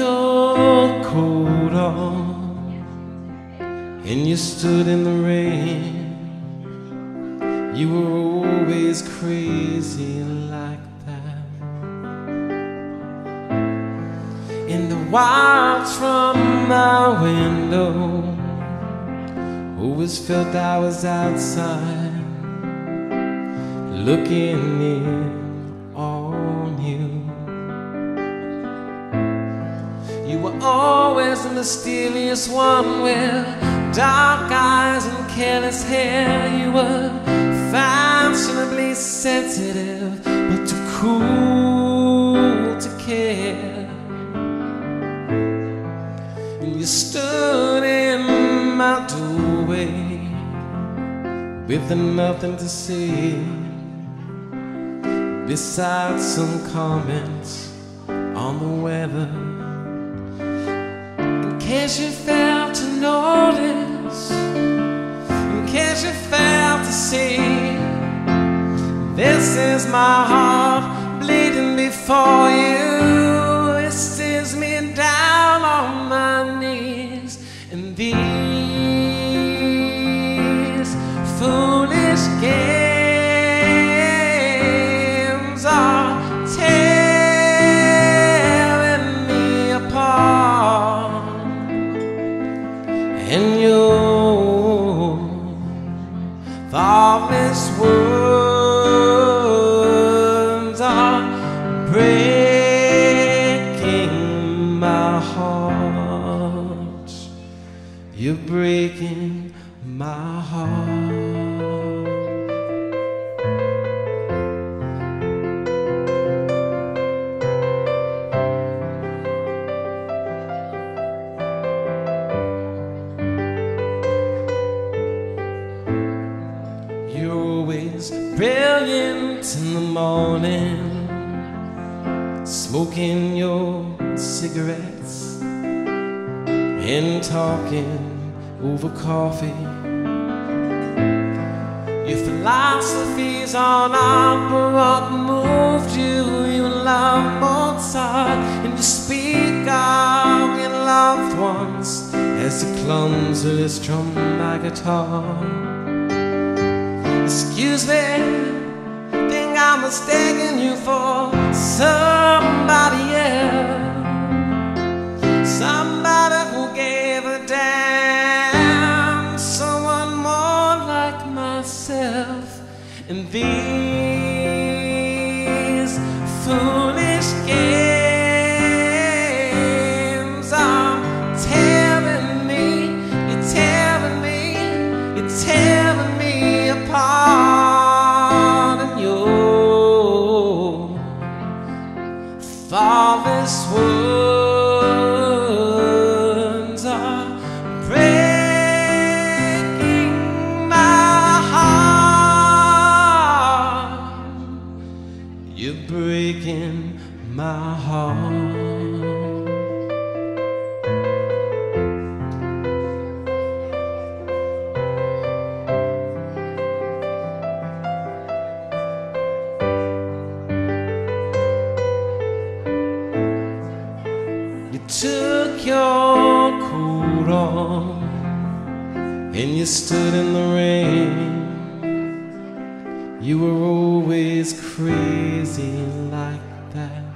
on and you stood in the rain. You were always crazy like that. In the wilds from my window, always felt I was outside, looking in always the mysterious one with dark eyes and careless hair. You were fashionably sensitive, but too cool to care. And you stood in my doorway with nothing to say besides some comments on the weather. Case you failed to notice, Can't you failed to see, this is my heart bleeding before you. It steers me down on my knees, and these are breaking my heart. You're breaking my heart. In the morning, smoking your cigarettes and talking over coffee. Your philosophies on opera moved you. You love Mozart and you speak of your loved ones as you clumsily strum my guitar. Excuse me, mistaking you for somebody else. Somebody who gave a damn, someone more like myself. And these foolish breaking my heak in my heart. Your coat off and you stood in the rain. You were always crazy like that.